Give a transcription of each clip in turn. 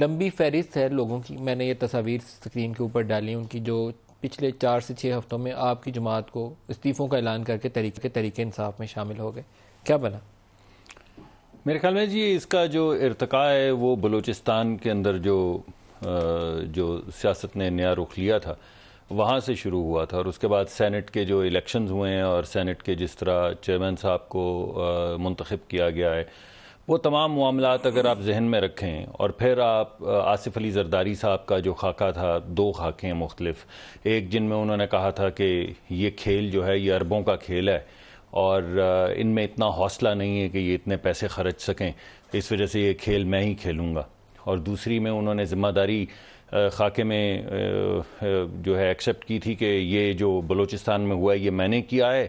لمبی فہرست ہے لوگوں کی۔ میں نے یہ تصاویر سکرین کے اوپر ڈالی، ان کی جو پچھلے چار سے چھ ہفتوں میں آپ کی جماعت کو استعفوں کا اعلان کر کے طریقے طریقے انصاف میں شامل ہو گئے۔ کیا بنا؟ میرے خیال میں جی اس کا جو ارتقاء ہے، وہ بلوچستان کے اندر جو جو سیاست نے نیا رخ لیا تھا، وہاں سے شروع ہوا تھا۔ اور اس کے بعد سینٹ کے جو الیکشنز ہوئے ہیں اور سینٹ کے جس طرح چیئرمین صاحب کو منتخب کیا گیا ہے وہ تمام معاملات اگر آپ ذہن میں رکھیں اور پھر آپ آصف علی زرداری صاحب کا جو خاکہ تھا، دو خاکے ہیں مختلف، ایک جن میں انہوں نے کہا تھا کہ یہ کھیل جو ہے، یہ عربوں کا کھیل ہے اور ان میں اتنا حوصلہ نہیں ہے کہ یہ اتنے پیسے خرچ سکیں، اس وجہ سے یہ کھیل میں ہی کھیلوں گا۔ اور دوسری میں انہوں نے ذمہ داری خاکے میں جو ہے ایکسیپٹ کی تھی کہ یہ جو بلوچستان میں ہوا ہے، یہ میں نے کیا ہے۔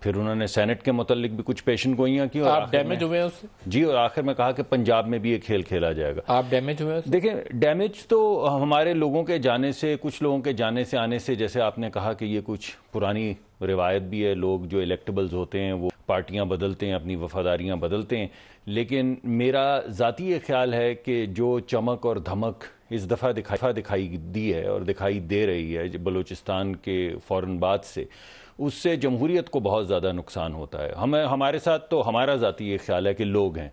پھر انہوں نے سینٹ کے متعلق بھی کچھ پیشن گوئیاں کی آپ ڈیمیج ہوئے ہیں اس سے؟ جی اور آخر میں کہا کہ پنجاب میں بھی یہ کھیل کھیلا جائے گا۔ آپ ڈیمیج ہوئے ہیں دیکھیں ڈیمیج تو ہمارے لوگوں کے جانے سے کچھ لوگوں کے جانے سے آنے سے جیسے آپ نے کہا کہ یہ کچھ پرانی روایت بھی ہے لوگ جو الیکٹیبلز ہوتے ہیں وہ پارٹیاں بدلتے ہیں اپنی وفاداریاں بدلتے ہیں۔ لیکن میرا ذاتی یہ خیال ہے کہ جو چمک اور دھمک اس دفعہ دکھائی دی ہے اور دکھائی دے رہی ہے بلوچستان کے فوراً بعد سے اس سے جمہوریت کو بہت زیادہ نقصان ہوتا ہے۔ ہمیں ہمارے ساتھ تو ہمارا ذاتی یہ خیال ہے کہ لوگ ہیں۔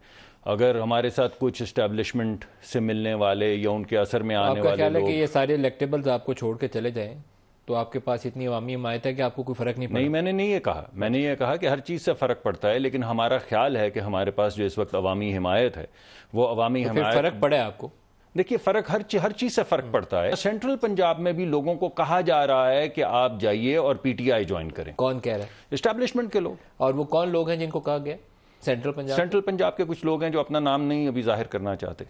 اگر ہمارے ساتھ کچھ اسٹیبلشمنٹ سے ملنے والے یا ان کے اثر میں آنے والے خیال ہے کہ یہ سارے الیکٹیبلز آپ کو چھوڑ کے چلے جائیں؟ تو آپ کے پاس اتنی عوامی حمایت ہے کہ آپ کو کوئی فرق نہیں پڑا؟ نہیں میں نے نہیں یہ کہا۔ میں نے یہ کہا کہ ہر چیز سے فرق پڑتا ہے لیکن ہمارا خیال ہے کہ ہمارے پاس جو اس وقت عوامی حمایت ہے وہ عوامی حمایت فرق پڑے آپ کو؟ دیکھیے فرق ہر ہر چیز سے فرق پڑتا ہے۔ سینٹرل پنجاب میں بھی لوگوں کو کہا جا رہا ہے کہ آپ جائیے اور پی ٹی آئی جوائن کریں۔ کون کہہ رہا ہے؟ اسٹیبلشمنٹ کے لوگ۔ اور وہ کون لوگ ہیں جن کو کہا گیا؟ سینٹرل پنجاب؟ سینٹرل پنجاب کے کچھ لوگ ہیں جو اپنا نام نہیں ابھی ظاہر کرنا چاہتے۔